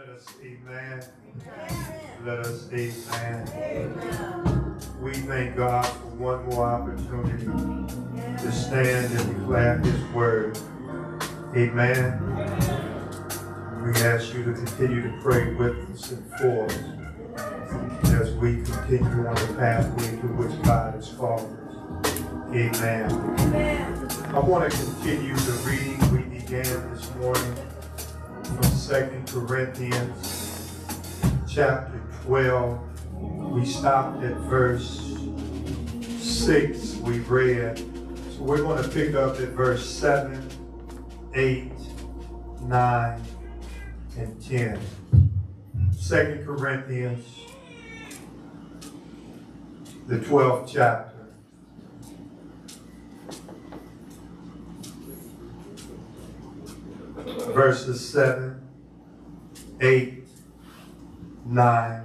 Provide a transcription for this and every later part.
Let us amen. Let us amen. We thank God for one more opportunity to stand and declare his word. Amen. We ask you to continue to pray with us and for us as we continue on the pathway to which God has called us. Amen. I want to continue the reading we began this morning Second Corinthians chapter 12. We stopped at verse 6, we read. So we're going to pick up at verse 7, 8, 9, and 10. 2 Corinthians, the 12th chapter. Verses 7, 8, 9,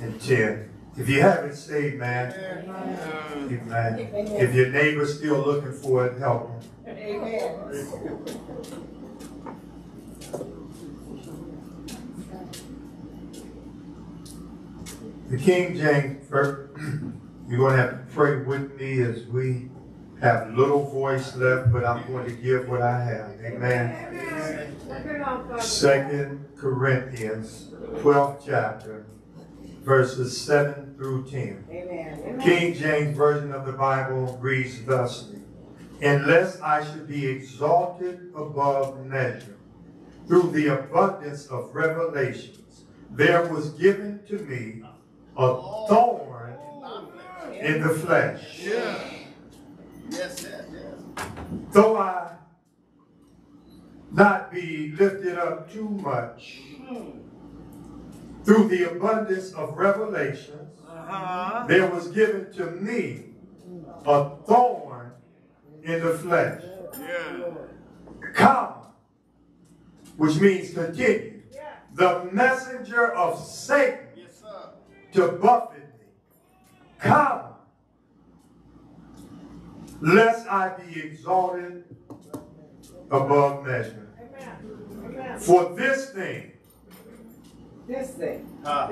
and 10. If you haven't saved, man, amen. If your neighbor's still looking for it, help them. Amen. The King James, you're going to have to pray with me as we have little voice left, but I'm going to give what I have. Amen. Second Corinthians, 12th chapter, verses 7 through 10. Amen. King James Version of the Bible reads thusly Unless I should be exalted above measure through the abundance of revelations, there was given to me a thorn in the flesh. Yeah. Though I not be lifted up too much through the abundance of revelations, Uh-huh. there was given to me a thorn in the flesh, Yeah. comma, which means continue. The messenger of Satan Yes, sir. to buffet me, comma, lest I be exalted above measure. For this thing This thing. Ah.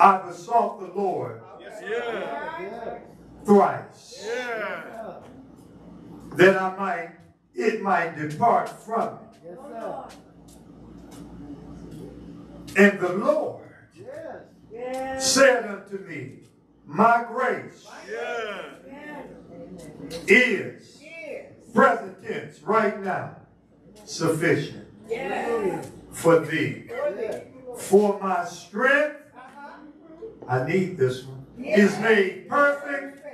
I besought the Lord Yes, yeah. thrice, Yeah. that I might, it might depart from me. Yes. And the Lord Yes. said unto me, My grace Yeah. Is, present tense, right now, sufficient for thee. For my strength, I need this one, is made perfect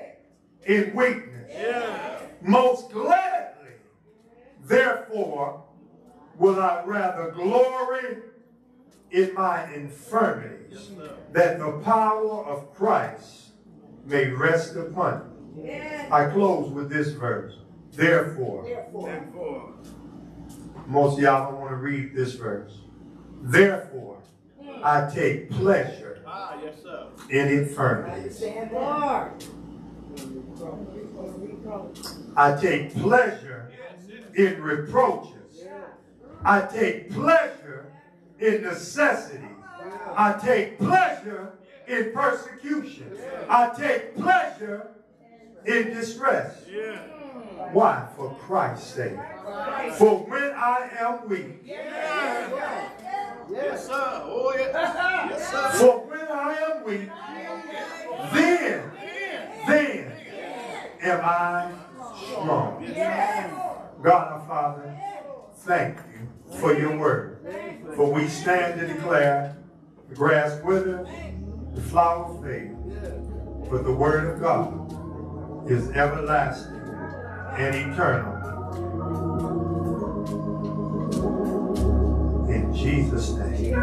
in weakness. Most gladly, therefore, will I rather glory in my infirmities, that the power of Christ may rest upon me. Yes. I close with this verse. Therefore, Therefore. And most of y'all don't want to read this verse. Therefore, I take pleasure Ah, yes, in infirmities. I take pleasure in reproaches. I take pleasure in necessity. I take pleasure in persecution. I take pleasure in distress. Yeah. Why? For Christ's sake. For when I am weak, Yes, sir. Oh, yeah. Yes, sir. for when I am weak, then, then am I strong. God our Father, thank you for your word. For we stand to declare the grass withers, the flower fades, but the word of God is everlasting and eternal. In Jesus' name,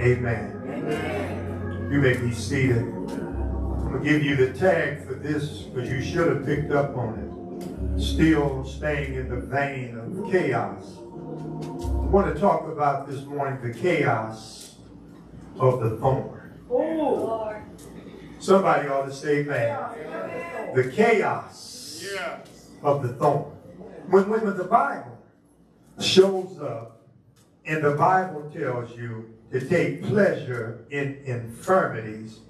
amen. You may be seated. I'm going to give you the tag for this because you should have picked up on it. Still staying in the vein of chaos. I want to talk about this morning the chaos of the thorn. Oh. Somebody ought to say amen. The chaos of the thorn. When, when the Bible shows up and the Bible tells you to take pleasure in infirmities,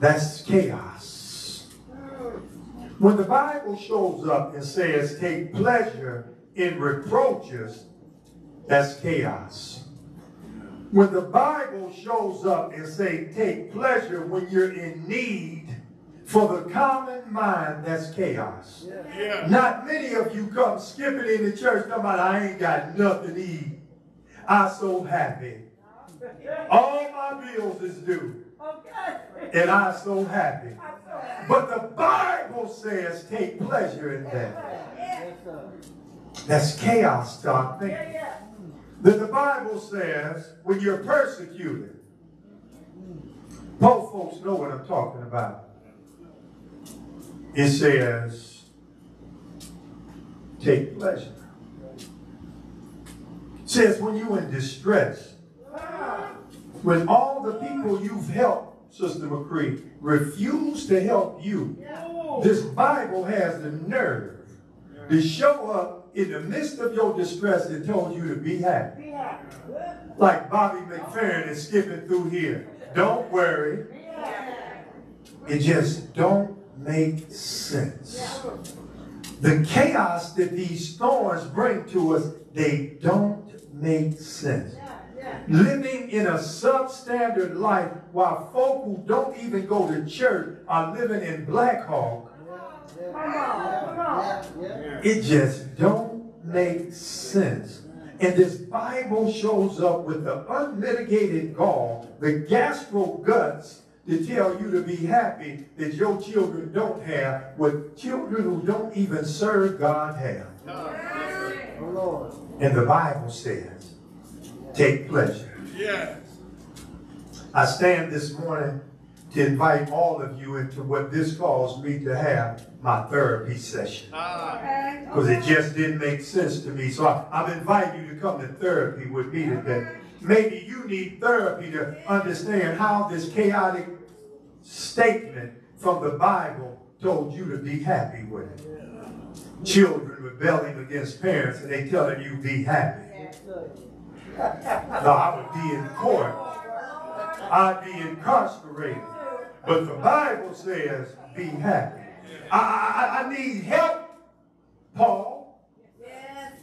that's chaos. When the Bible shows up and says take pleasure in reproaches, that's chaos. When the Bible shows up and say take pleasure when you're in need for the common mind, that's chaos. Yeah. Not many of you come skipping in the church talking about I ain't got nothing to eat. I'm so happy. All my bills is due. Okay. And I'm so happy. I'm so happy. But the Bible says take pleasure in that. That's chaos, Tom. Yeah, Then the Bible says when you're persecuted, both folks know what I'm talking about. It says, take pleasure. It says when you're in distress, when all the people you've helped, Sister McCree, refuse to help you, this Bible has the nerve to show up in the midst of your distress and told you to be happy. Like Bobby McFerrin is skipping through here. Don't worry. It just don't make sense. The chaos that these thorns bring to us, they don't make sense. Living in a substandard life while folk who don't even go to church are living in Blackhawk, Come on, come on. it just don't make sense. And this Bible shows up with the unmitigated gall, the gastro guts to tell you to be happy that your children don't have what children who don't even serve God have. And the Bible says, take pleasure. Yes. I stand this morning to invite all of you into what this caused me to have my therapy session. Ah. Because it just didn't make sense to me. So I, I'm inviting you to come to therapy with me today. Maybe you need therapy to understand how this chaotic statement from the Bible told you to be happy with it. Children rebelling against parents and they telling you be happy. No, I would be in court. I'd be incarcerated. But the Bible says be happy. I, I, I need help, Paul. Yes.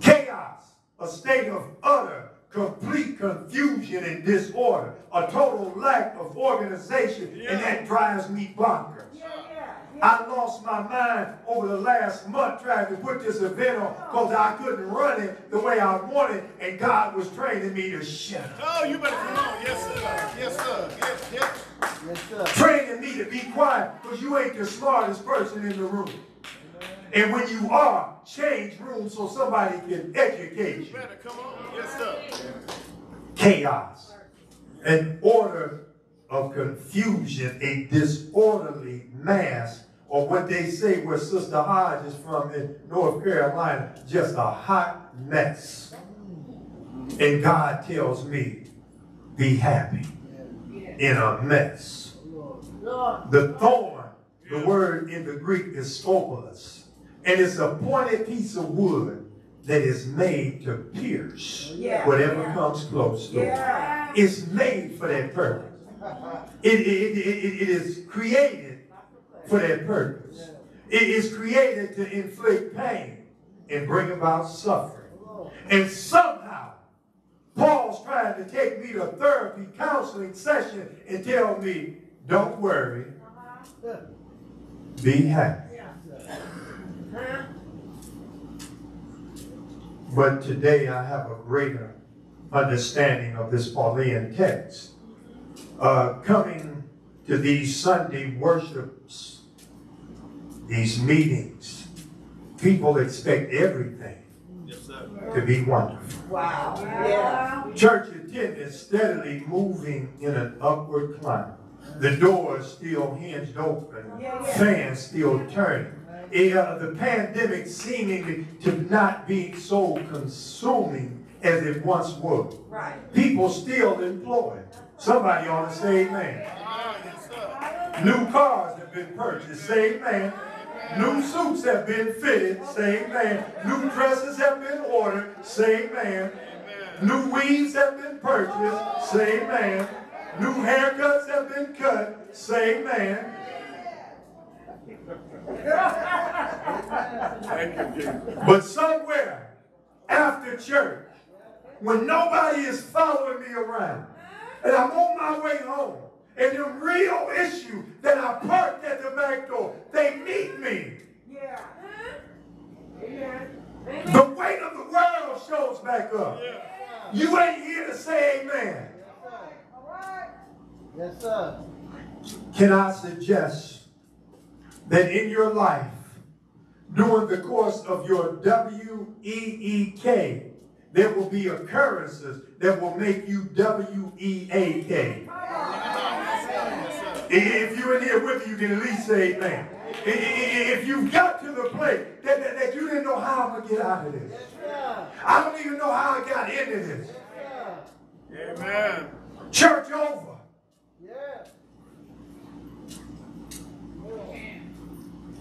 Chaos, a state of utter, complete confusion and disorder, a total lack of organization, and that drives me bonkers. Yeah, yeah. I lost my mind over the last month trying to put this event on because I couldn't run it the way I wanted, and God was training me to shut up. Oh, you better come on. Yes, sir. Yes, sir. Yes, yes. Training me to be quiet because you ain't the smartest person in the room. And when you are, change rooms so somebody can educate You you. better come on. Yes, sir. Chaos, an order of confusion, a disorderly mass, or what they say where Sister Hodge is from in North Carolina, just a hot mess. And God tells me, be happy in a mess. The thorn, the word in the Greek is scopulus, and it's a pointed piece of wood that is made to pierce Yeah. whatever Yeah. comes close to it. It's made for that purpose. It, it, it, it- is created for that purpose. It is created to inflict pain and bring about suffering. And somehow, Paul's trying to take me to therapy counseling session and tell me, don't worry, be happy. But today I have a greater understanding of this Pauline text. Uh, coming to these Sunday worships, these meetings, people expect everything Yes, sir. to be wonderful. Wow. Yeah. Church attendance steadily moving in an upward climb. The doors still hinged open, Yeah, yeah. fans still turning. Uh, the pandemic seemingly to not be so consuming as it once was. Right. People still employed. Somebody ought to say amen. New cars have been purchased. Say amen. New suits have been fitted, say amen. New dresses have been ordered, say amen. New weaves have been purchased, say amen. New haircuts have been cut. Thank you, But somewhere after church, when nobody is following me around, and I'm on my way home, and the real issue that I parked at the back door, they meet me. Yeah. Amen. The weight of the world shows back up. Yeah. You ain't here to say amen. All right. Yes, sir. Can I suggest that in your life, during the course of your W E E K, there will be occurrences that will make you W E A K. If you're in here with me, you can at least say amen. If you've got to the place that, that, that you didn't know how I'm going to get out of this, I don't even know how I got into this. Yeah. Amen. Church over. Yeah.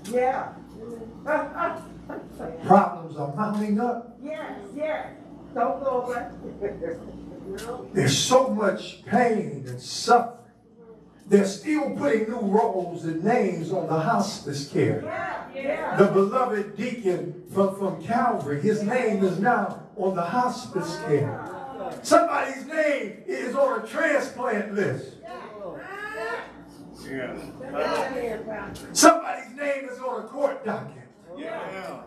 Yeah. Problems are mounting up. Yes, yes. Don't go away. There's so much pain and suffering. They're still putting new roles and names on the hospice care. Yeah, yeah. The beloved deacon from, from Calvary, his name is now on the hospice care. Somebody's name is on a transplant list. Yes. Somebody's name is on a court docket. Yeah.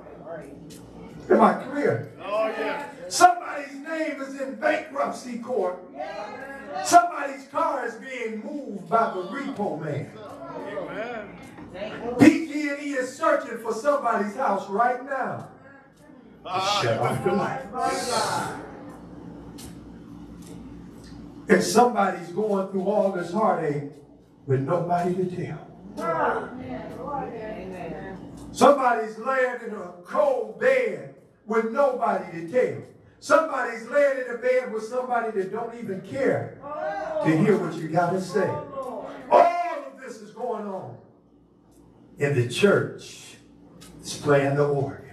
Am I clear? Oh, yeah. Somebody's name is in bankruptcy court. Somebody's car is being moved by the repo man. PG&E is searching for somebody's house right now. Ah, Shut off the light. And somebody's going through all this heartache with nobody to tell. Somebody's laying in a cold bed with nobody to tell. Somebody's laying in a bed with somebody that don't even care to hear what you got to say. All of this is going on. in the church is playing the organ.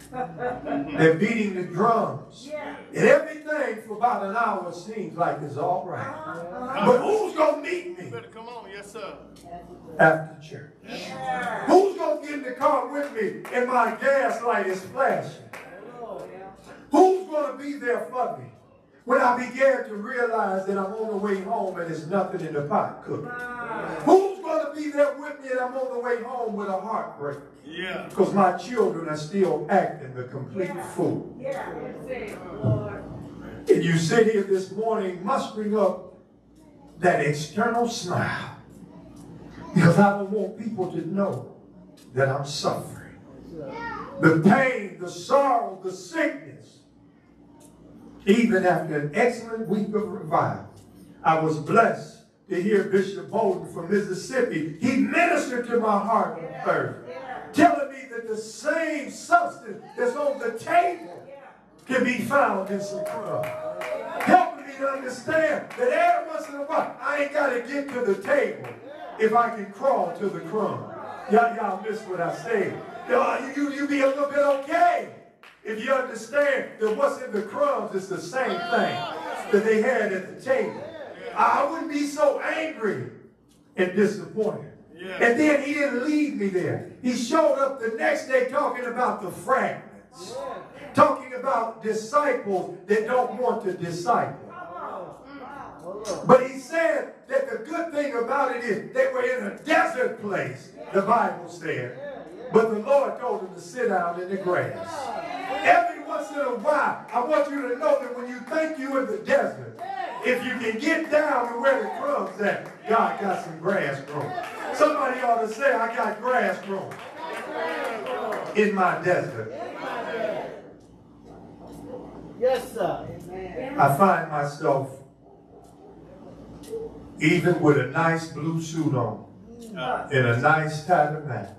They're beating the drums. And everything for about an hour seems like it's all right. But who's going to meet me Better come on. Yes, sir. after church? Who's going to get in the car with me and my gas light is flashing? Who's going to be there for me when I began to realize that I'm on the way home and there's nothing in the pot cooking? Who's going to be there with me and I'm on the way home with a heartbreak? Yeah. Because my children are still acting the complete fool. Yeah. And you sit here this morning mustering up that external smile. Because I don't want people to know that I'm suffering. The pain, the sorrow, the sickness. Even after an excellent week of revival, I was blessed to hear Bishop Bolden from Mississippi. He ministered to my heart on telling me that the same substance that's on the table can be found in some crumbs. Helping me to understand that every once in a while, I ain't got to get to the table if I can crawl to the crumb. Y'all, y'all miss what I say. Y'all, you, you be a little bit okay if you understand that what's in the crumbs is the same oh, thing that they had at the table. I I wouldn't be so angry and disappointed. Yeah. And then he didn't leave me there. He showed up the next day talking about the fragments. Talking about disciples that don't want to disciple. But he said that the good thing about it is they were in a desert place, the Bible said. But the Lord told them to sit out in the grass. Every once in a while, I want you to know that when you think you're in the desert, if you can get down to where the crumbs at, God got some grass growing. Somebody ought to say, I got grass growing in my desert. Yes, sir. I find myself even with a nice blue suit on Ah, in a nice tie to match,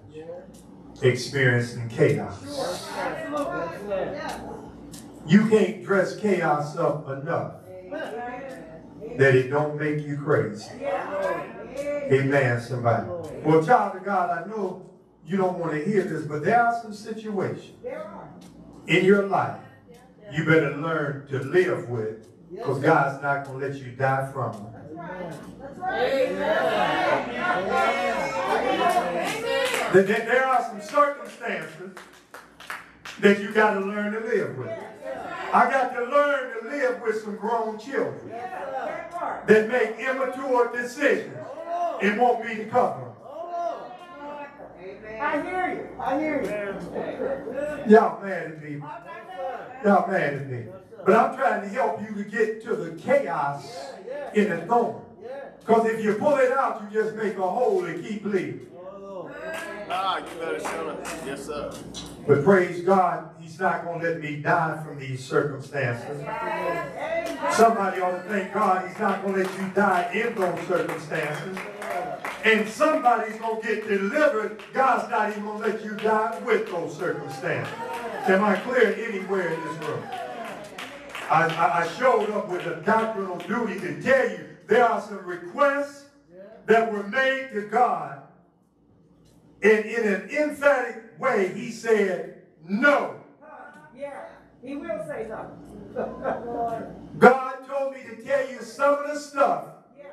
experiencing chaos. You can't dress chaos up enough that it don't make you crazy. Amen, somebody. Well, child of God, I know you don't want to hear this, but there are some situations in your life you better learn to live with because God's not going to let you die from them. That's right. That, that there are some circumstances that you got to learn to live with. I got to learn to live with some grown children that make immature decisions and want me to cover them. I hear you. I hear you. Y'all mad at me. Y'all mad at me. But I'm trying to help you to get to the chaos in the thorn. Because if you pull it out, you just make a hole and keep bleeding. Ah, you better shut up. Yes, sir. But praise God, He's not going to let me die from these circumstances. Somebody ought to thank God He's not going to let you die in those circumstances. And somebody's going to get delivered. God's not even going to let you die with those circumstances. Am I clear anywhere in this room? I, I, I showed up with a doctrinal duty to tell you there are some requests that were made to God. And in an emphatic way, he said, no. Yeah, he will say something. God told me to tell you some of the stuff Yeah.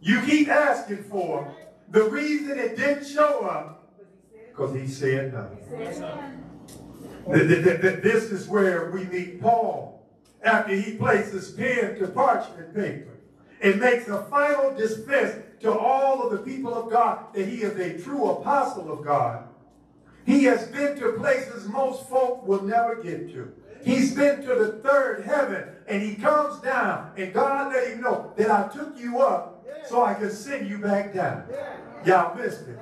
you keep asking for. The reason it didn't show up, because he said no. Th- th- th- This is where we meet Paul after he places pen to parchment paper and makes a final defense to all of the people of God that he is a true apostle of God. He has been to places most folk will never get to. He's been to the third heaven and he comes down and God let him know that I took you up so I could send you back down. Y'all missed it.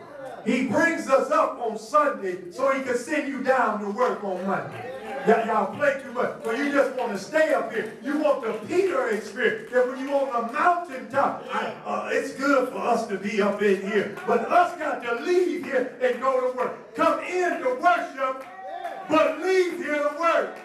He brings us up on Sunday so he can send you down to work on Monday. Y'all, play too much. But you just want to stay up here. You want the Peter experience. That when you on the mountaintop, I, uh, it's good for us to be up in here. But us got to leave here and go to work. Come in to worship, but leave here to work.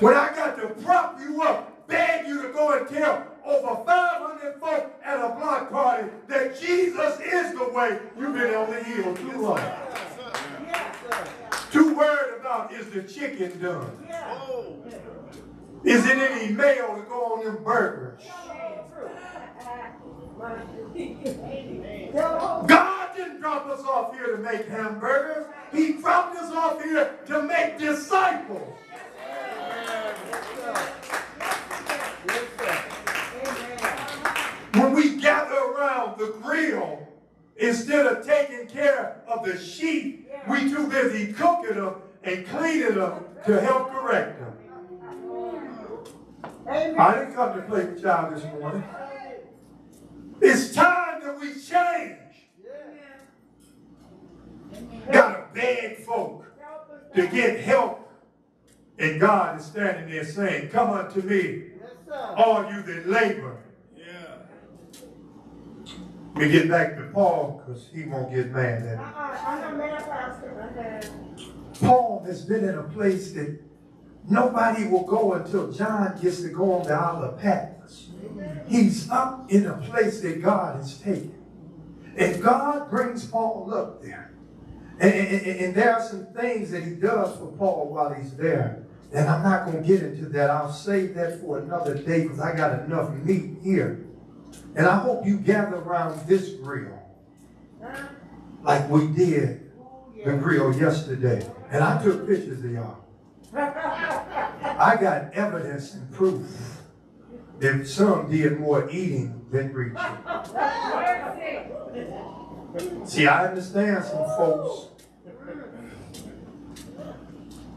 When I got to prop you up, beg you to go and tell over 500 folk at a block party that Jesus is the way, you've been on the hill too long. Too worried about is the chicken done? Is it any mayo to go on them burgers? God didn't drop us off here to make hamburgers. He dropped us off here to make disciples. When we gather around the grill, instead of taking care of the sheep, we too busy cooking them and cleaning them to help correct them. Amen. I didn't come to play with y'all this morning. It's time that we change. Gotta beg folk to get help. And God is standing there saying, Come unto me, all you that labor. We get back to Paul because he won't get mad at me. Uh-uh, I'm not mad, Pastor. Paul has been in a place that nobody will go until John gets to go on the Isle of Patmos. He's up in a place that God has taken. And God brings Paul up there. And, and- and- and there are some things that he does for Paul while he's there. And I'm not going to get into that. I'll save that for another day because I got enough meat here. And I hope you gather around this grill like we did the grill yesterday. And I took pictures of y'all. I got evidence and proof that some did more eating than preaching. See, I understand some folks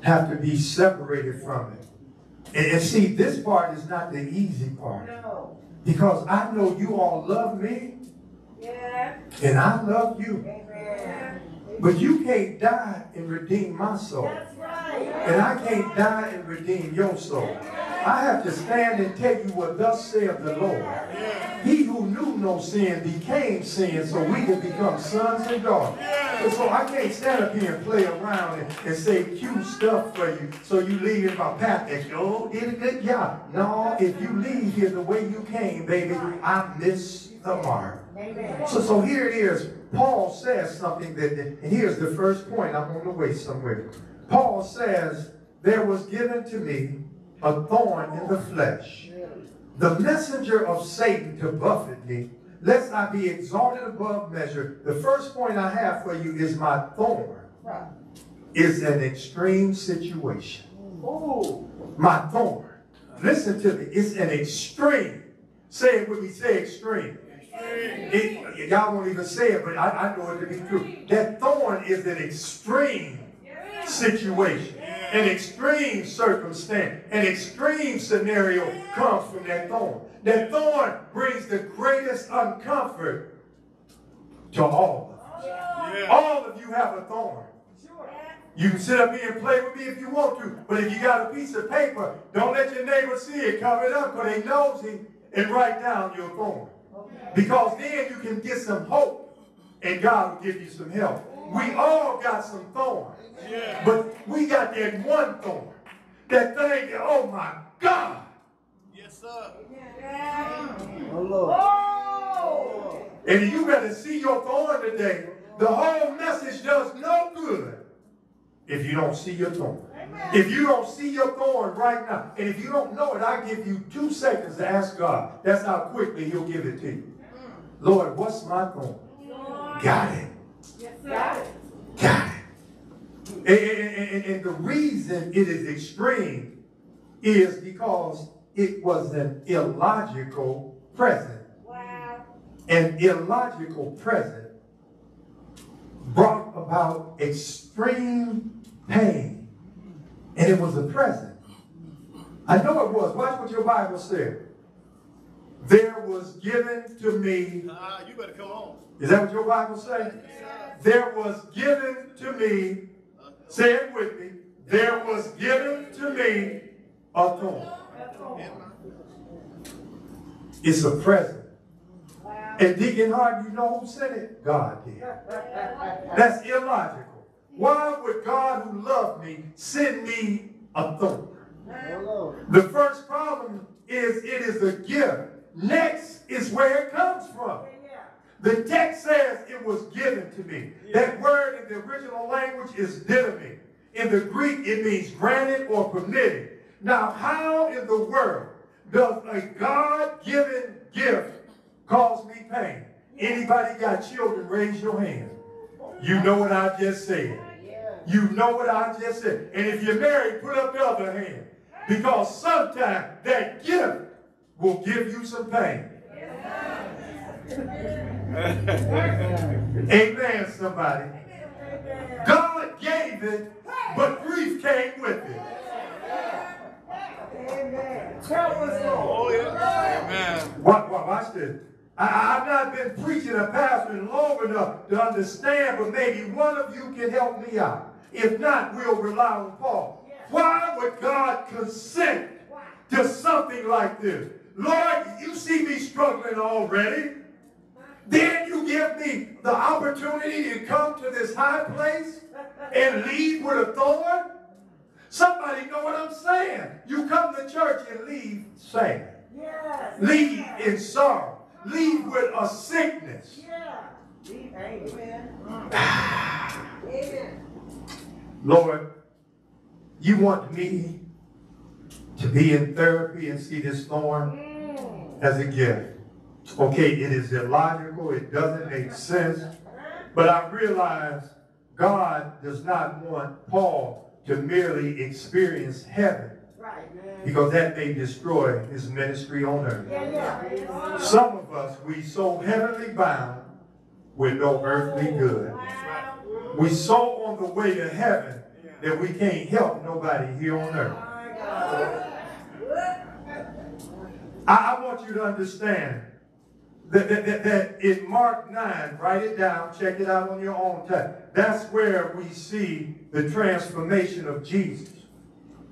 have to be separated from it. And, and see, this part is not the easy part. No. Because I know you all love me Yeah. and I love you. Amen. But you can't die and redeem my soul. That's right. And I can't die and redeem your soul. I have to stand and tell you what thus saith the Lord. He who knew no sin became sin so we can become sons and daughters. And so I can't stand up here and play around and, and say cute stuff for you so you leave in my path and oh, did a good job. No, if you leave here the way you came, baby, I miss the mark. Amen. So, so here it is. Paul says something that, and here's the first point. I'm on the way somewhere. Paul says, There was given to me a thorn in the flesh, the messenger of Satan to buffet me, lest I be exalted above measure. The first point I have for you is my thorn Right. is an extreme situation. My thorn. Listen to me. It's an extreme. Say it with me. Say extreme. It, y'all won't even say it, but I, I know it to be true. That thorn is an extreme situation, an extreme circumstance, an extreme scenario comes from that thorn. That thorn brings the greatest uncomfort to all of us. Yeah. All of you have a thorn. You can sit up here and play with me if you want to, but if you got a piece of paper, don't let your neighbor see it. Cover it up because they nosy and write down your thorn. Because then you can get some hope and God will give you some help. We all got some thorns, Yeah. but we got that one thorn. That thing, that, oh my God. Yes, sir. Oh, Lord. Oh. And you better see your thorn today. The whole message does no good if you don't see your thorn. If you don't see your thorn right now, and if you don't know it, I give you two seconds to ask God. That's how quickly He'll give it to you. Lord, what's my thorn? Got it. Got it. Got it. And, and- and- and the reason it is extreme is because it was an illogical present. Wow. An illogical present brought about extreme pain. And it was a present. I know it was. Watch what your Bible said. There was given to me Ah, you better come on. is that what your Bible says? There was given to me, say it with me, there was given to me a thorn. It's a present. And Deacon Hart, you know who said it? God did. That's illogical. Why would God who loved me send me a thorn? The first problem is it is a gift. Next is where it comes from. The text says it was given to me. That word in the original language is didomi. In the Greek, it means granted or permitted. Now, how in the world does a God-given gift cause me pain? Anybody got children, raise your hand. You know what I just said. You know what I just said. And if you're married, put up the other hand. Because sometimes that gift will give you some pain. Amen, somebody. God gave it, but grief came with it. Amen. Help us, Lord. Oh, yeah. Amen. Watch, watch, watch this. I, I've not been preaching or pastoring long enough to understand, but maybe one of you can help me out. If not, we'll rely on Paul. Why would God consent to something like this? Lord, you see me struggling already. Then you give me the opportunity to come to this high place and leave with a thorn? Somebody know what I'm saying. You come to church and leave sad. Yes. Leave in sorrow. Leave with a sickness. Yeah. Amen. Amen. Lord, you want me to be in therapy and see this thorn as a gift. Okay, it is illogical, it doesn't make sense, but I realize God does not want Paul to merely experience heaven because that may destroy his ministry on earth. Some of us, we so heavenly bound with no earthly good. We so on the way to heaven that we can't help nobody here on earth. I, I want you to understand that, that, that, that in Mark 9, write it down, check it out on your own time. That's where we see the transformation of Jesus.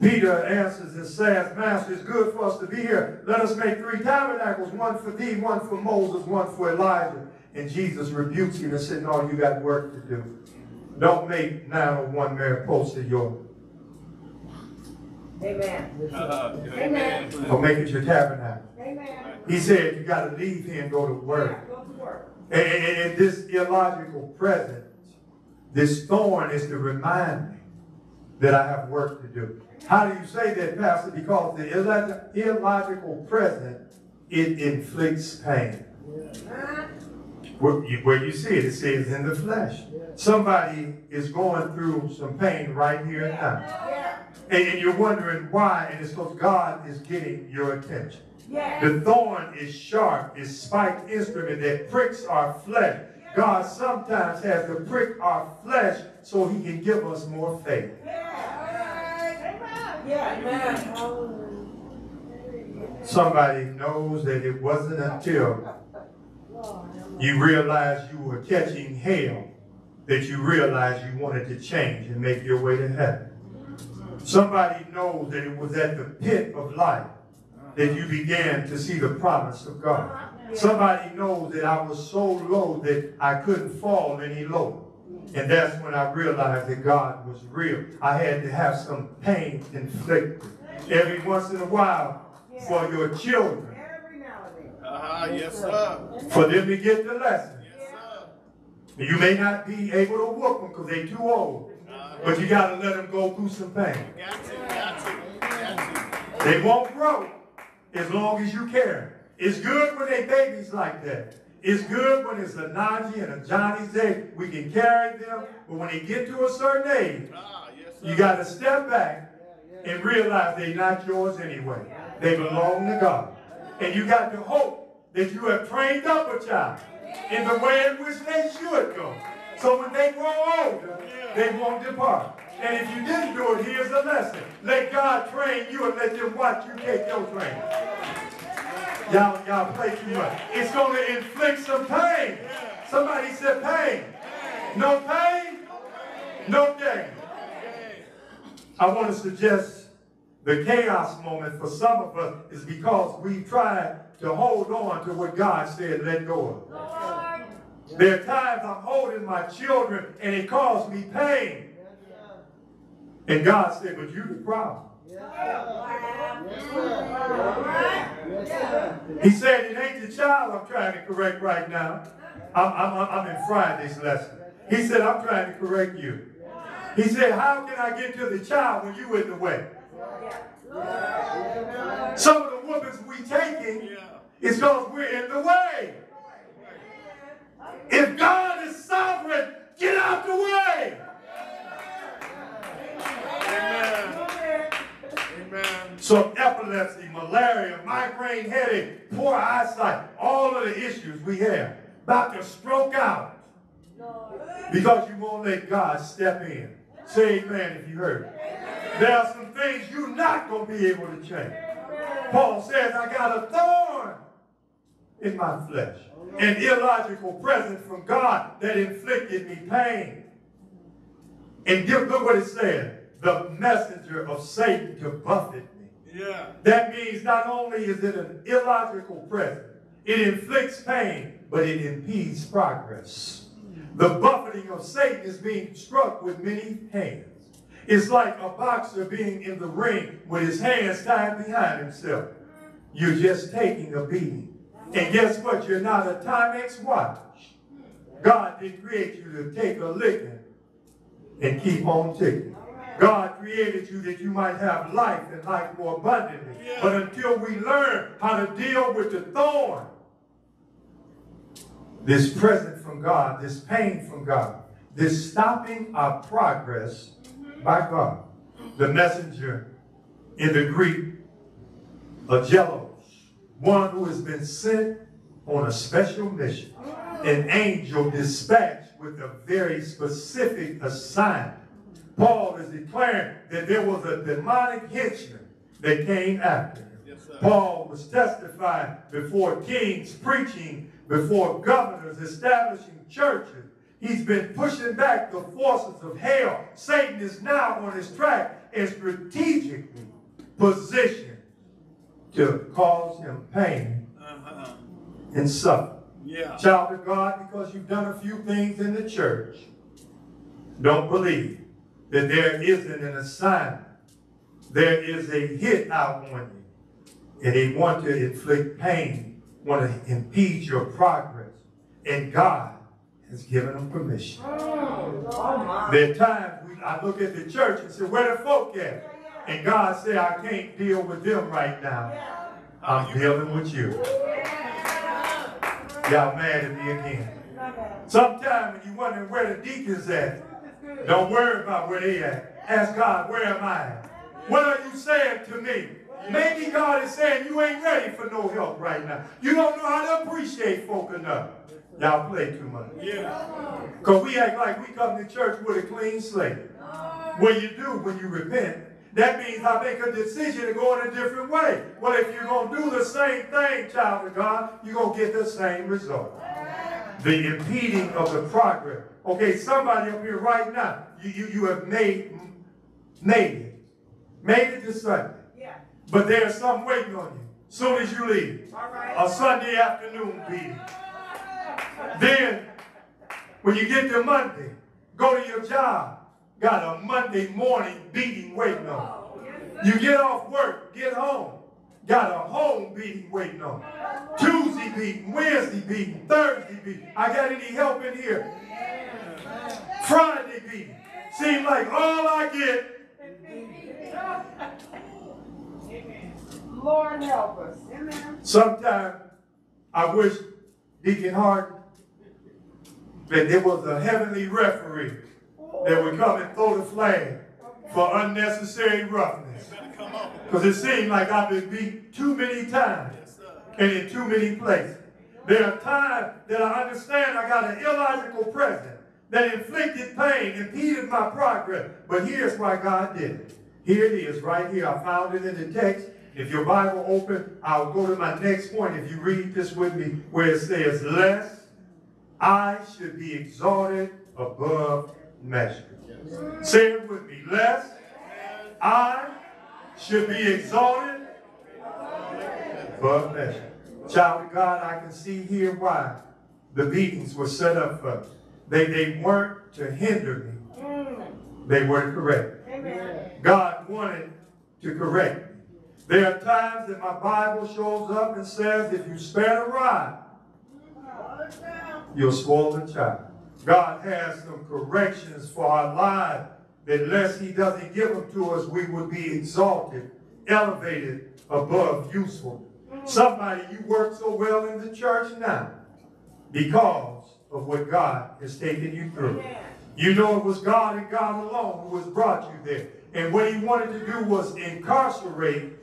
Peter answers and says, Master, it's good for us to be here. Let us make three tabernacles, one for thee, one for Moses, one for Elijah. And Jesus rebukes him and said, No, you got work to do. Don't make nine or one Mariposa your, Amen. Amen. or make it your tabernacle. Amen. He said, You got to leave here and go to work. Yeah, go to work. And, and- and this illogical presence, this thorn is to remind me that I have work to do. How do you say that, Pastor? Because the illog- illogical present, it inflicts pain. Where you, where you see it, it says in the flesh. Somebody is going through some pain right here and now. Yeah. And, and you're wondering why, and it's because God is getting your attention. Yeah. The thorn is sharp, is spiked instrument that pricks our flesh. God sometimes has to prick our flesh so he can give us more faith. Yeah, man. Somebody knows that it wasn't until you realized you were catching hell that you realized you wanted to change and make your way to heaven. Somebody knows that it was at the pit of life that you began to see the promise of God. Somebody knows that I was so low that I couldn't fall any lower. And that's when I realized that God was real. I had to have some pain inflicted. Every once in a while, for your children, Every now and then. Uh-huh, yes, sir. for them to get the lesson. Yes, sir. You may not be able to whoop them because they're too old, but you got to let them go through some pain. Got to, got to, got to. They won't grow as long as you care. It's good when they babies like that. It's good when it's a Najee and a Johnny Day. We can carry them, but when they get to a certain age, Ah, yes, you got to step back and realize they're not yours anyway. They belong to God. And you got to hope that you have trained up a child in the way in which they should go. So when they grow older, they won't depart. And if you didn't do it, here's the lesson. Let God train you and let them watch you take your training. Y'all, y'all play too much. It's going to inflict some pain. Somebody said pain. No pain, no gain. I want to suggest the chaos moment for some of us is because we tried to hold on to what God said, let go of. There are times I'm holding my children and it caused me pain. And God said, but you the problem. He said, it ain't the child I'm trying to correct right now. I'm, I'm, I'm in Friday's lesson. He said, I'm trying to correct you. He said, how can I get to the child when you in the way? Some of the whoopings we taking is because we're in the way. If God is sovereign, get out the way. Amen. Amen. So epilepsy, malaria, migraine headache, poor eyesight, all of the issues we have about to stroke out because you won't let God step in. Say amen if you heard it. There are some things you're not going to be able to change. Paul says, I got a thorn in my flesh, an illogical presence from God that inflicted me pain. And give- look what it said the messenger of Satan to buffet me. Yeah. That means not only is it an illogical presence, it inflicts pain, but it impedes progress. The buffeting of Satan is being struck with many hands. It's like a boxer being in the ring with his hands tied behind himself. You're just taking a beating. And guess what? You're not a Timex watch. God didn't create you to take a licking and keep on ticking. God created you that you might have life and life more abundantly. But until we learn how to deal with the thorn, this present from God, this pain from God, this stopping our progress by God. The messenger in the Greek, angelos, one who has been sent on a special mission, an angel dispatched with a very specific assignment. Paul is declaring that there was a demonic henchman that came after him. Yes. Paul was testifying before kings, preaching before governors, establishing churches. He's been pushing back the forces of hell. Satan is now on his track and strategically positioned to cause him pain Uh-huh. and suffering. Yeah. Child of God, because you've done a few things in the church, don't believe that there isn't an assignment. There is a hit out on you. And they want to inflict pain, want to impede your progress. And God has given them permission. Oh, my. There are times we, I look at the church and say, where the folk at? And God said, I can't deal with them right now. I'm dealing with you. Y'all mad at me again. Sometimes when you wondering where the deacons at, don't worry about where they at. Ask God, where am I at? What are you saying to me? Maybe God is saying you ain't ready for no help right now. You don't know how to appreciate folk enough. Y'all play too much. Yeah. Because we act like we come to church with a clean slate. What you do when you repent, that means I make a decision to go in a different way. Well, if you're going to do the same thing, child of God, you're going to get the same result. The impeding of the progress. Okay, somebody up here right now, you, you, you have made, made it. Made it to Sunday. Yeah, But there's some waiting on you. Soon as you leave. all right. A Sunday afternoon meeting. Then, when you get to Monday, go to your job. Got a Monday morning beating waiting on. you. Get off work, get home. Got a home beating waiting on. Tuesday beating, Wednesday beating, Thursday beating. I got any help in here? Friday beating. Seems like all I get Lord help us. Amen. Sometimes I wish Deacon Hart that there was a heavenly referee that would come and throw the flag for unnecessary roughness. Because it seems like I've been beat too many times and in too many places. There are times that I understand I got an illogical president that inflicted pain, impeded my progress. But here's why God did it. Here it is, right here. I found it in the text. If your Bible open, I'll go to my next point. If you read this with me, where it says, Lest I should be exalted above measure. Say it with me. Lest I should be exalted above measure. Child of God, I can see here why the beatings were set up for. They, they weren't to hinder me. They were to correct. Amen. God wanted to correct me. There are times that my Bible shows up and says, if you spare the rod, you'll spoil the child. God has some corrections for our lives that unless he doesn't give them to us, we would be exalted, elevated above useful. Somebody, you work so well in the church now because of what God has taken you through. You know it was God and God alone who has brought you there. And what he wanted to do was incarcerate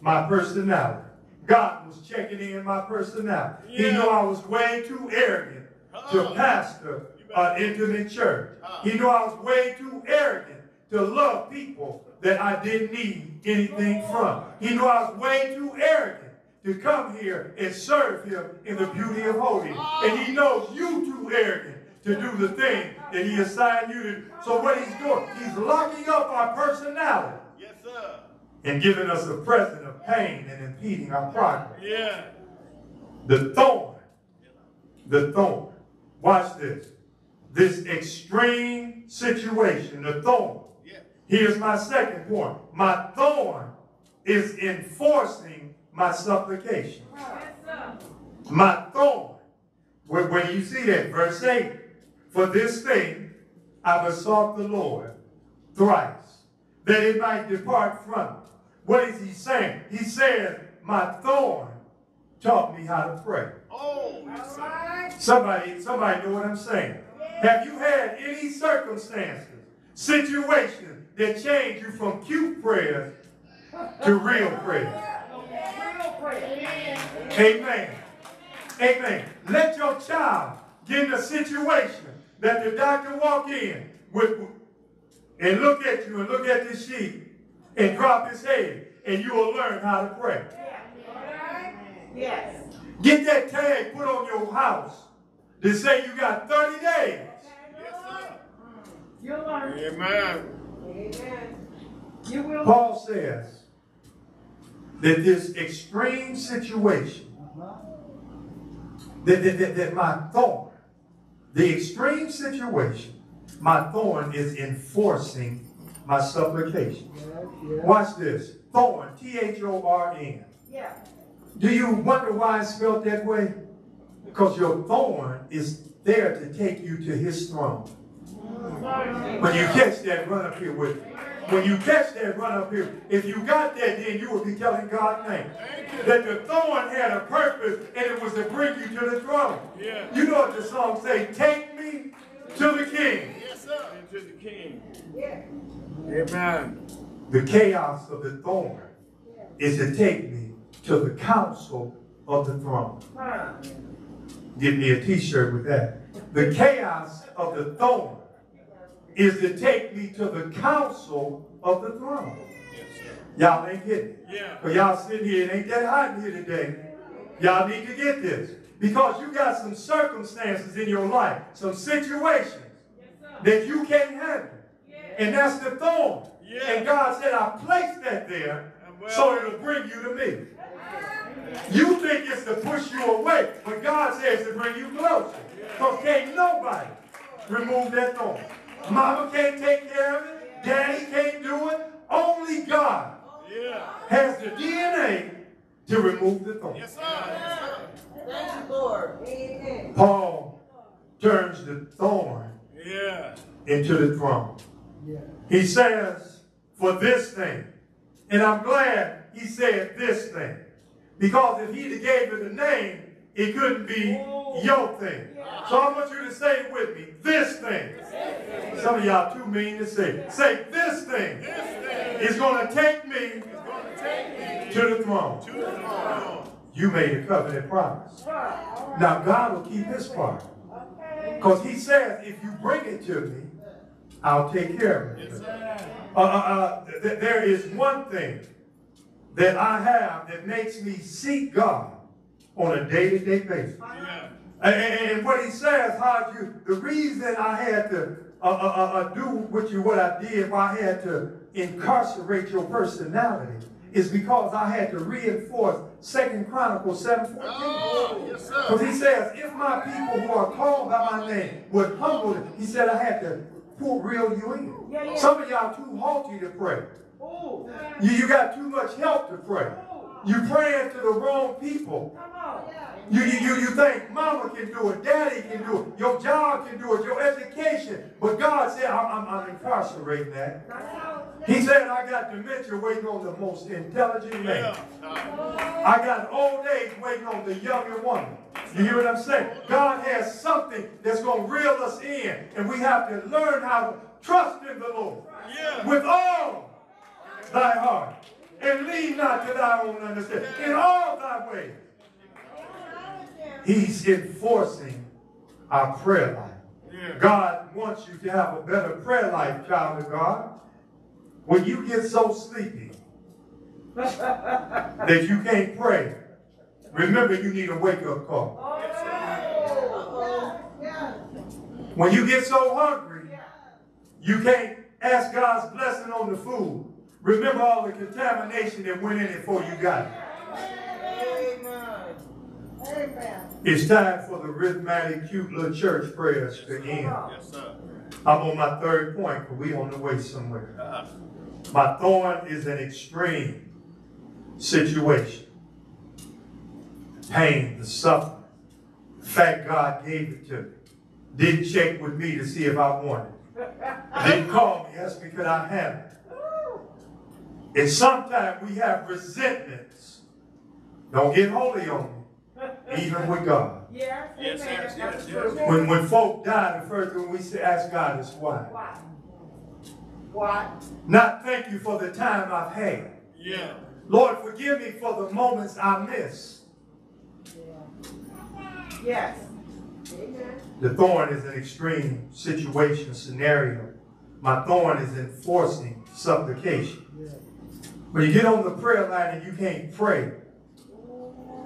my personality. God was checking in my personality. He Yeah. knew I was way too arrogant to Uh-uh. pastor an intimate church. Ah. He knew I was way too arrogant to love people that I didn't need anything from. He knew I was way too arrogant to come here and serve him in the beauty of holiness. Ah. And he knows you too arrogant to do the thing that he assigned you to. So what he's doing, he's locking up our personality Yes, sir. and giving us a present of pain and impeding our progress. Yeah. The thorn. The thorn. Watch this. This extreme situation, the thorn. Yeah. Here's my second point. My thorn is enforcing my supplication. My thorn. Where, where you see that? Verse 8. For this thing I besought the Lord thrice, that it might depart from me. What is he saying? He said, My thorn taught me how to pray. Oh, yes, sir. Somebody, somebody know what I'm saying. Have you had any circumstances, situations that change you from cute prayers to real prayers? Prayer. Amen. Amen. Let your child get in a situation that the doctor walk in with and look at you and look at this sheet and drop his head and you will learn how to pray. Yes. Get that tag put on your house to say you got 30 days. Yes, sir. You'll learn. Amen. Amen. You will. Paul says that this extreme situation, that, that, that, that my thorn, the extreme situation, my thorn is enforcing my supplication. Yes, yes. Watch this. Thorn, T H O R N. Yeah. Do you wonder why it's spelled that way? Because your thorn is there to take you to his throne. When you catch that, run up here with me. When you catch that, run up here. If you got that, then you will be telling God thanks. That the thorn had a purpose and it was to bring you to the throne. Yeah. You know what the song say? Take me to the king. Yes, sir. Into the king. Yeah. Amen. The chaos of the thorn is to take me to the council of the throne. Huh. Give me a t-shirt with that. The chaos of the thorn is to take me to the council of the throne. Yes. Y'all ain't getting it. Yeah. But y'all sitting here, it ain't that hot in here today. Y'all need to get this. Because you got some circumstances in your life, some situations that you can't handle. And that's the thorn. Yeah. And God said, I placed that there well- so it'll bring you to me. You think it's to push you away, but God says to bring you closer. Because can't nobody remove that thorn. Mama can't take care of it. Daddy can't do it. Only God Yeah. has the DNA to remove the thorn. Yes, sir. Yes, sir. Thank you, Lord. Amen. Paul turns the thorn Yeah. into the throne. Yeah. He says, for this thing. And I'm glad he said this thing. Because if he'd have gave it a name, it couldn't be your thing. So I want you to say it with me. This thing. Some of y'all too mean to say. Say this thing This thing is going to take me is going to take me to the throne. to the throne. You made a covenant promise. Right. Now God will keep his part. Okay. Because he says, if you bring it to me, I'll take care of it. Yes. Uh, uh, uh, th- th- there is one thing that I have that makes me seek God on a day-to-day basis. Yeah. And, and- and what he says, how you, the reason I had to uh, uh, uh, uh, do with you what I did, why I had to incarcerate your personality, is because I had to reinforce Second Chronicles 7.14. Oh, yes, Because he says, if my people who are called by my name would humble, them," he said I had to put real you in. Yeah, yeah. Some of y'all too haughty to pray. Ooh. You, you got too much help to pray. You praying to the wrong people. Come on. You, you, you, you think mama can do it, daddy can do it, your job can do it, your education. But God said, I'm, I'm, I'm incarcerating that. He said, I got dementia waiting on the most intelligent man. I got old age waiting on the younger woman. You hear what I'm saying? God has something that's going to reel us in, and we have to learn how to trust in the Lord Yeah. with all thy heart, and lean not to thy own understanding. In all thy ways, He's enforcing our prayer life. Yeah. God wants you to have a better prayer life, child of God. When you get so sleepy that you can't pray, remember you need a wake-up call. Oh, when you get so hungry, you can't ask God's blessing on the food. Remember all the contamination that went in it before you got it. Amen. Amen. It's time for the rhythmatic, cute little church prayers to end. Yes, sir. I'm on my third point, but we on the way somewhere. Uh, My thorn is an extreme situation. Pain, the suffering. The fact God gave it to me. Didn't check with me to see if I wanted it. Didn't call me, that's because I have it. And sometimes we have resentments. Don't get holy on me, even with God. Yes, Yes, amen. yes, That's yes. When when folk die, the first thing we say, ask God is why. Why? Why? Not thank you for the time I've had. yeah. Lord, forgive me for the moments I missed. Yes. Amen. The thorn is an extreme situation, scenario. My thorn is enforcing supplication. When you get on the prayer line and you can't pray,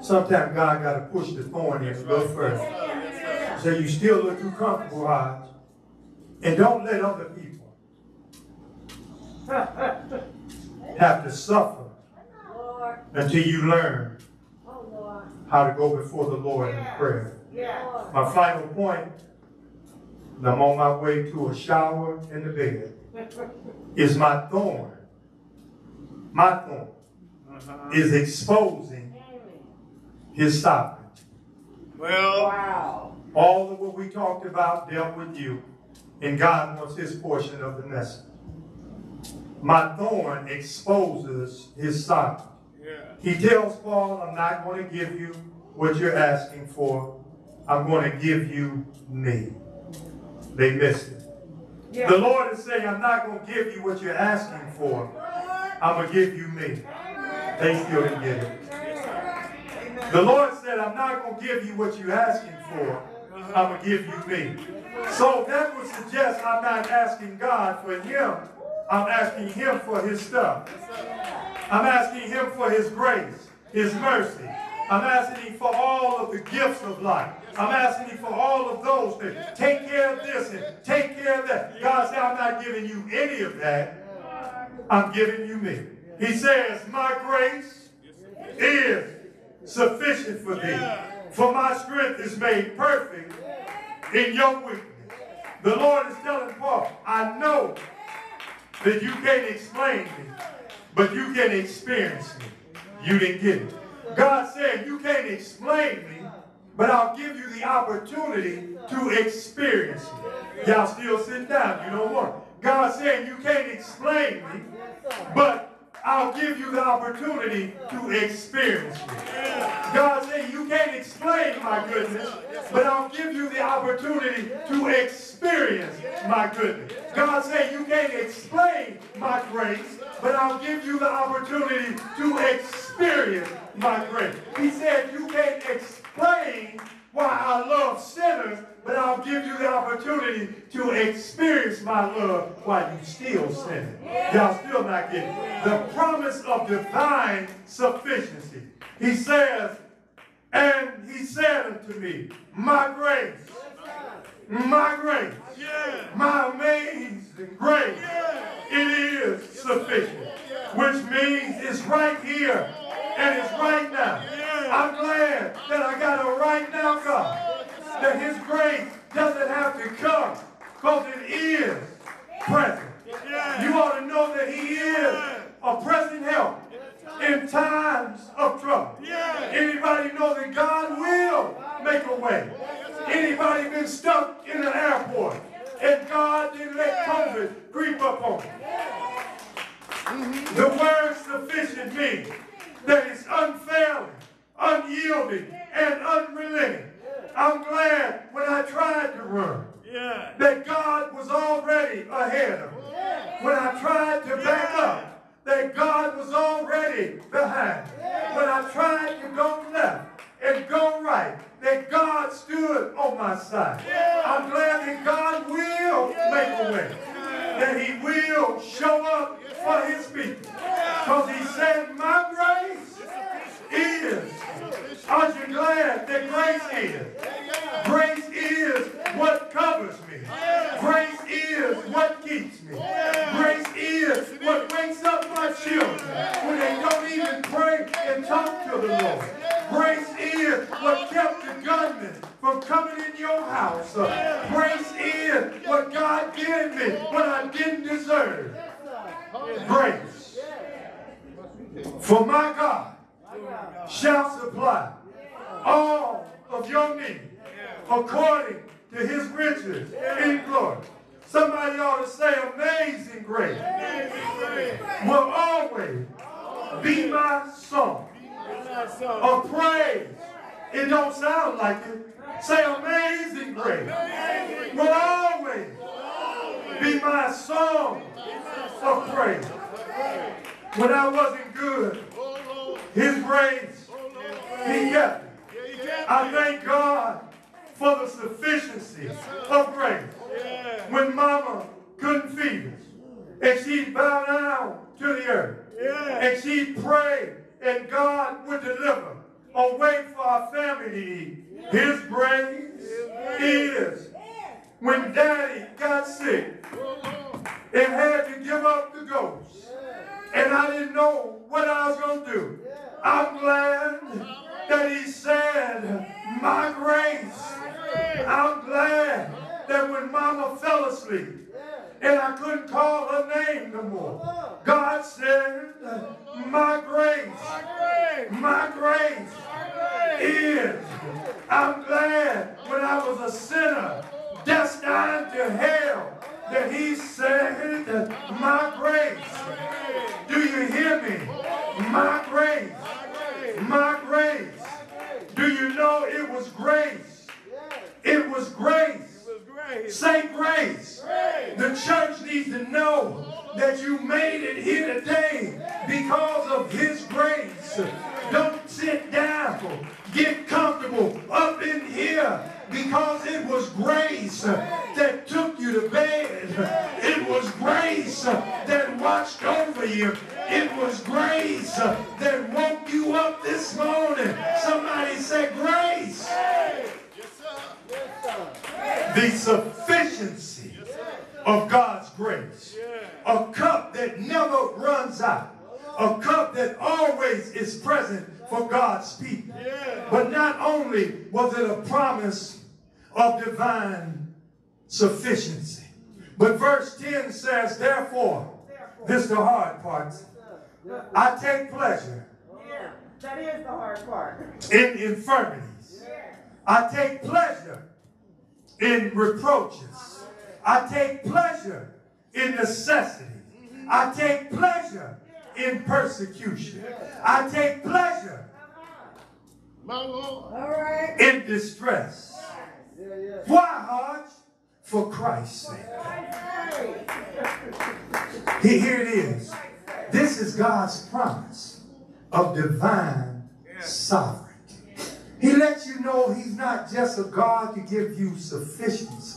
sometimes God got to push the thorn in a little further. So you still look too comfortable, Hodge. And don't let other people have to suffer until you learn Oh, how to go before the Lord in prayer. My final point, and I'm on my way to a shower and the bed, is my thorn. My thorn Uh-huh. is exposing his sovereignty. Well, Wow. All of what we talked about dealt with you, and God wants his portion of the message. My thorn exposes his side. yeah. He tells Paul, I'm not going to give you what you're asking for. I'm going to give you me. They missed it. Yeah. The Lord is saying, I'm not going to give you what you're asking for. I'm going to give you me. They still didn't get it. The Lord said, I'm not going to give you what you're asking for. I'm going to give you me. So that would suggest I'm not asking God for him. I'm asking him for his stuff. I'm asking him for his grace, his mercy. I'm asking him for all of the gifts of life. I'm asking him for all of those things. Take care of this and take care of that. God said, I'm not giving you any of that. I'm giving you me. He says, my grace is sufficient for thee. For my strength is made perfect in your weakness. The Lord is telling Paul, I know that you can't explain me, but you can experience me. You didn't get it. God said, you can't explain me, but I'll give you the opportunity to experience me. Y'all still sit down. You don't want it. God said, you can't explain me, but I'll give you the opportunity to experience me. God said, you can't explain my goodness, but I'll give you the opportunity to experience my goodness. God said, you can't explain my grace, but I'll give you the opportunity to experience my grace. He said, you can't explain why I love sinners, but I'll give you the opportunity to experience my love while you still sinning. Y'all still not getting it. The promise of divine sufficiency. He says, and he said unto me, my grace, my grace, my amazing grace, it is sufficient. Which means it's right here and it's right now. I'm glad that I got a right now God. That his grace doesn't have to come because it is present. You ought to know that he is a present help in times of trouble. Anybody know that God will make a way? Anybody been stuck in an airport and God didn't let COVID creep up on them? The word sufficient means that it's unfailing, unyielding, and unrelenting. I'm glad when I tried to run that God was already ahead of me. When I tried to back up, that God was already behind. When I tried to go left and go right, that God stood on my side. I'm glad that God will make a way. That he will show up for his people. Because he said, my grace is. Aren't you glad that grace is? Grace is what covers me. Grace is what keeps me. Grace is what wakes up my children when they don't even pray and talk to the Lord. Grace is what kept the gunman from coming in your house. Grace is what God gave me when I didn't deserve. Grace. For my God shall supply all of your needs according to his riches in glory. Somebody ought to say, Amazing grace will always be my song of praise. It don't sound like it. Say, Amazing grace will always be my song of praise. When I wasn't good, his grace, he kept me. I thank God for the sufficiency of grace. When mama couldn't feed us, and she bowed down to the earth, and she prayed, and God would deliver a way for our family to eat. His grace is. When daddy got sick and had to give up the ghost, and I didn't know what I was going to do, I'm glad that he said, my grace. I'm glad that when mama fell asleep and I couldn't call her name no more, God said, my grace, my grace is. I'm glad when I was a sinner destined to hell, that he said, my grace. Do you hear me? My grace. My grace. Do you know it was grace? It was grace. Say grace. The church needs to know that you made it here today because of his grace. Don't sit down. Get comfortable up in here because it was grace that took you to bed. It was grace that watched over you. It was grace that woke you up this morning. Somebody said grace. The sufficiency of God's grace. A cup that never runs out. A cup that always is present for God's people. But not only was it a promise of divine sufficiency, but verse 10 says, therefore, this is the hard part, I take pleasure Yeah, that is the hard part. in infirmities. Yeah. I take pleasure in reproaches. I take pleasure in necessity. Mm-hmm. I take pleasure in persecution. I take pleasure My Lord. All right. in distress. Yeah, yeah. Why, Hodge? For Christ's sake. Here here it is. This is God's promise of divine sovereignty. He lets you know he's not just a God to give you sufficiency.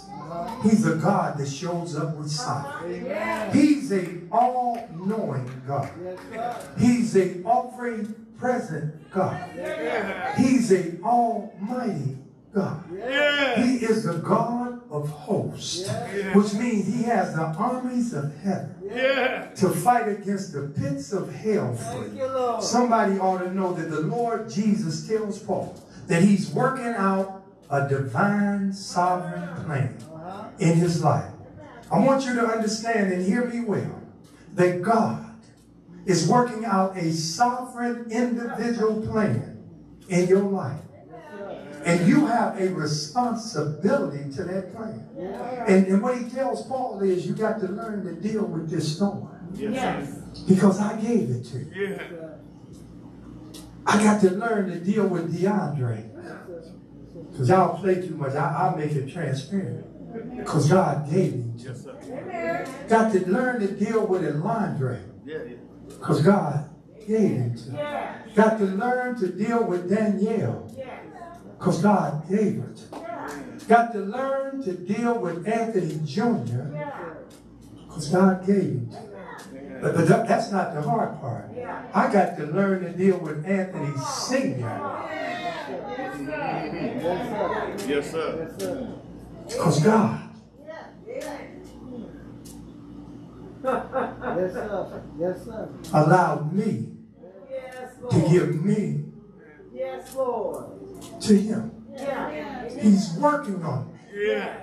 He's a God that shows up with sovereignty. He's a all-knowing God. Yes, sir. He's a omnipresent God. He's a almighty God. He is the God of hosts, which means he has the armies of heaven to fight against the pits of hell for you. you, Somebody ought to know that the Lord Jesus tells Paul that he's working out a divine sovereign plan. In his life. I want you to understand and hear me well that God is working out a sovereign individual plan in your life. And you have a responsibility to that plan. And, and what he tells Paul is you got to learn to deal with this storm Yes. because I gave it to you. Yeah. I got to learn to deal with DeAndre. Because y'all play too much. I, I'll make it transparent. Because God gave him to Yes, sir. Got to learn to deal with Elondre. Yeah. Because God gave him to Yeah. Got to learn to deal with Danielle. Yeah. Because God gave her to Got to learn to deal with Anthony Jr. Yeah. Because God gave him to But, but that's not the hard part. Yeah. I got to learn to deal with Anthony Sr. Yes, Yes, sir. sir. Yes, sir. Because God Yes, sir. Yes, sir. Allow me Yes, to give me Yes, Lord. to him. Yeah. He's working on me. Yeah.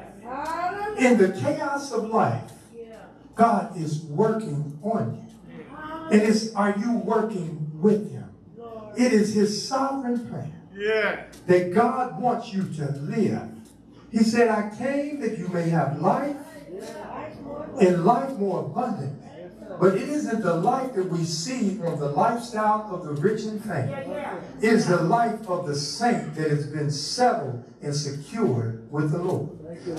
In the chaos of life, God is working on you. And it's, are you working with him? It is his sovereign plan Yeah. that God wants you to live. He said, I came that you may have life and life more abundantly. But it isn't the life that we see on the lifestyle of the rich and famous. Yeah, yeah. It is the life of the saint that has been settled and secured with the Lord.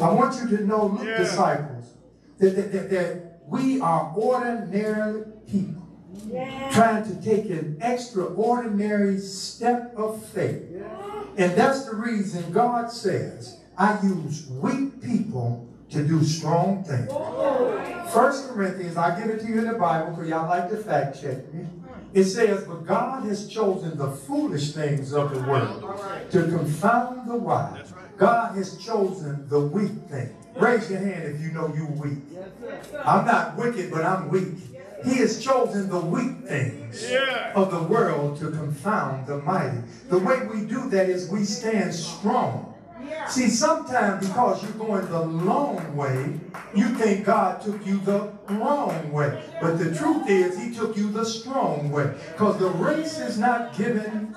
I want you to know, look, Yeah. disciples, that, that, that, that we are ordinary people Yeah. trying to take an extraordinary step of faith. And that's the reason God says, I use weak people to do strong things. First Corinthians, I give it to you in the Bible because y'all like to fact check me. It says, but God has chosen the foolish things of the world to confound the wise. God has chosen the weak thing. Raise your hand if you know you weak. I'm not wicked, but I'm weak. He has chosen the weak things Yeah. of the world to confound the mighty. The way we do that is we stand strong. See, sometimes because you're going the long way, you think God took you the wrong way. But the truth is, He took you the strong way. Because the race is not given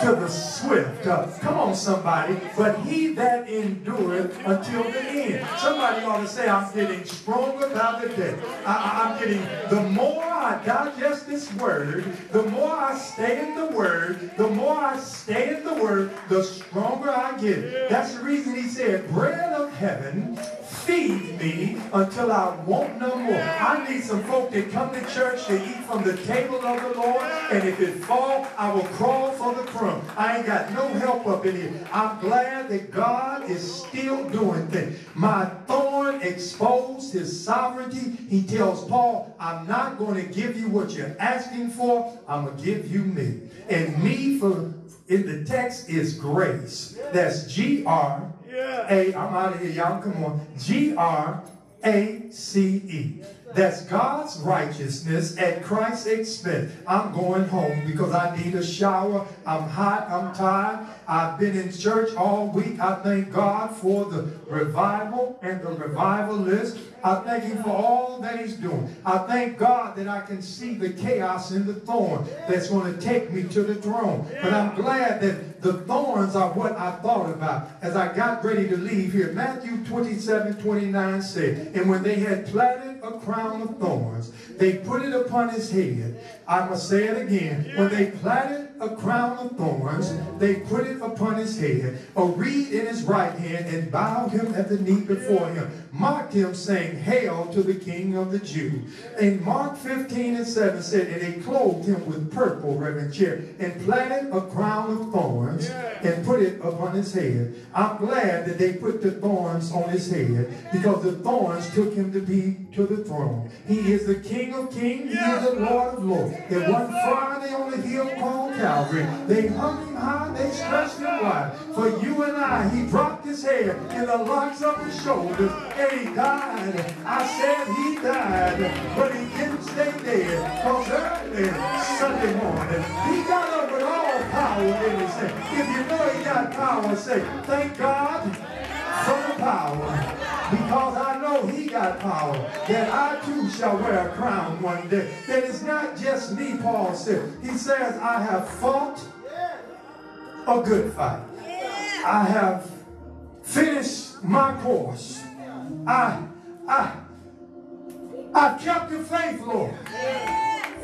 to the swift. Uh, come on, somebody. But he that endureth until the end. Somebody ought to say, I'm getting stronger by the day. I, am getting, the more I digest this word, the more I stay in the word, the more I stay in the word, the stronger I get. That's the reason he said, bread of heaven feed me until I want no more. I need some folk that come to church to eat from the table of the Lord, and if it fall, I will crawl for the crumb. I ain't got no help up in here. I'm glad that God is still doing things. My thorn exposed his sovereignty. He tells Paul, I'm not going to give you what you're asking for. I'm going to give you me. And me for in the text is grace. That's G-R a, I'm out of here, y'all. Come on. G R A C E. That's God's righteousness at Christ's expense. I'm going home because I need a shower. I'm hot. I'm tired. I've been in church all week. I thank God for the revival and the revivalists. I thank him for all that he's doing. I thank God that I can see the chaos in the thorn that's going to take me to the throne. But I'm glad that the thorns are what I thought about as I got ready to leave here. Matthew 27, 29 said, And when they had planted a crown of thorns, they put it upon his head. I must say it again. When they planted a crown of thorns, they put it upon his head, a reed in his right hand, and bowed him at the knee before him, mocked him, saying, Hail to the King of the Jews. In Mark 15 and 7 said, And they clothed him with purple, Reverend Chair, and planted a crown of thorns, and put it upon his head. I'm glad that they put the thorns on his head, because the thorns took him to be to the throne. He is the King of kings, he is the Lord of lords. And one Friday on the hill called Calvary, they hung him high, they stretched him wide. For you and I, he dropped his head in the locks of his shoulders, and he died. I said he died, but he didn't stay dead. Because early Sunday morning, he got up with all power in his hand. If you know he got power, say, thank God for the power because I know he got power, that I too shall wear a crown one day. That it's not just me, Paul said. He says, I have fought a good fight. I have finished my course. I, I, I kept the faith, Lord.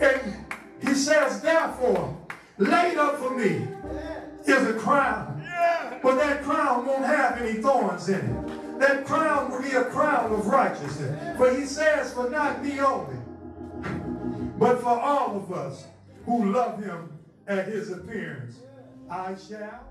And he says, therefore, laid up for me is a crown. But that crown won't have any thorns in it. That crown will be a crown of righteousness. For he says, for not me only, but for all of us who love him at his appearance, I shall